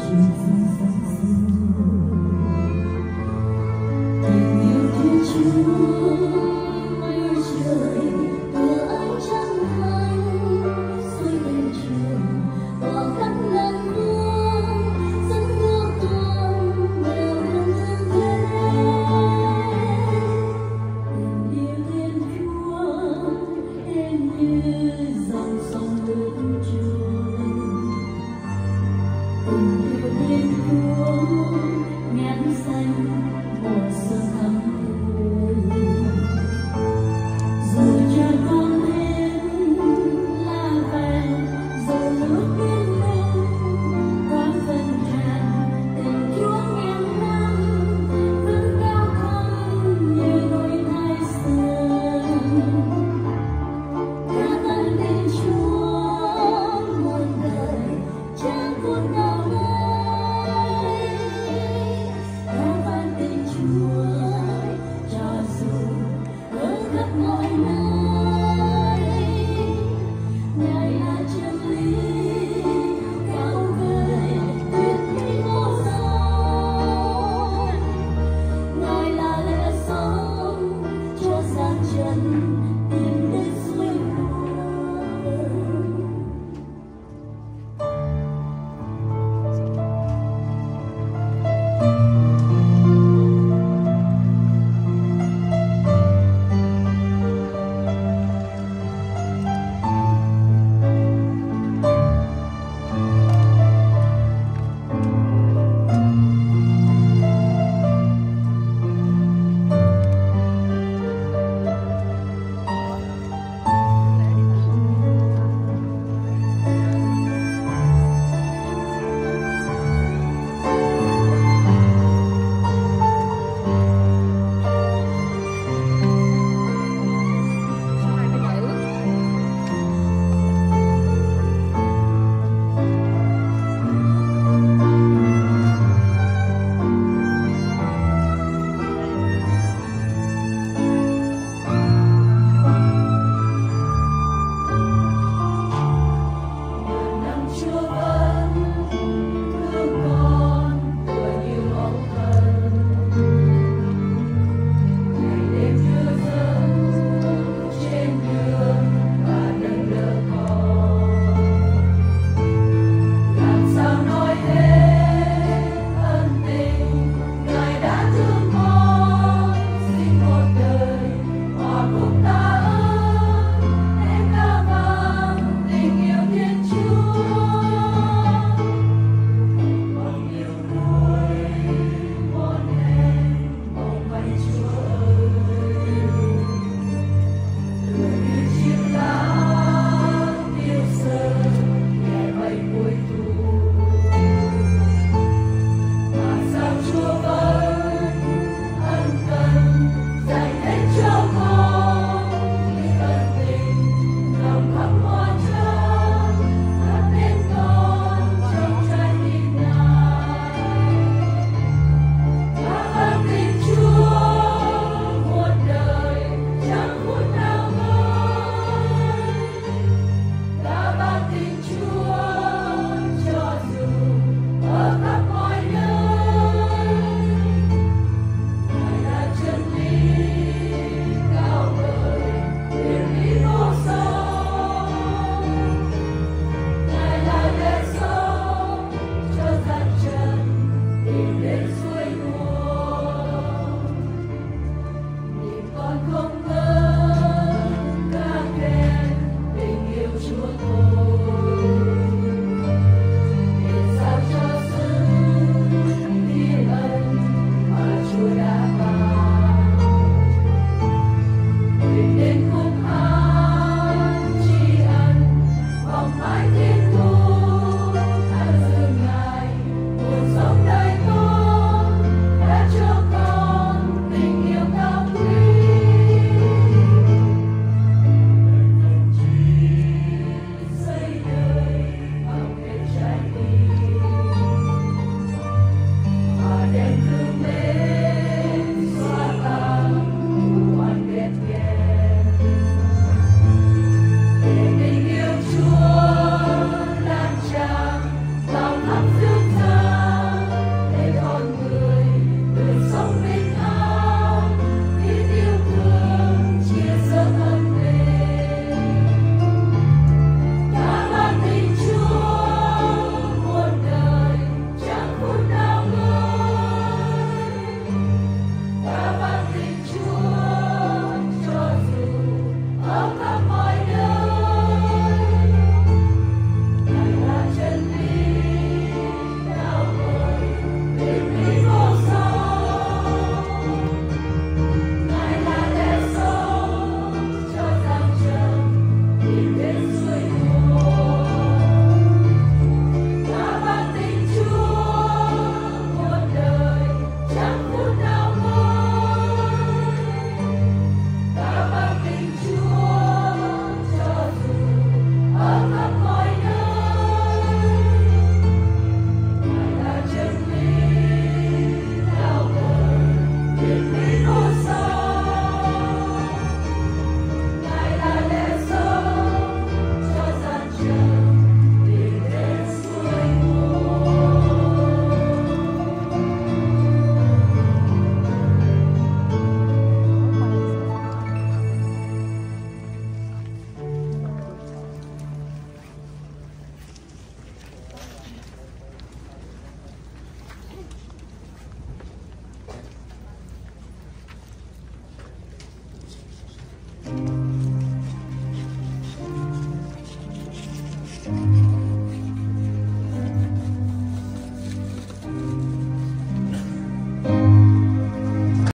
to Bye.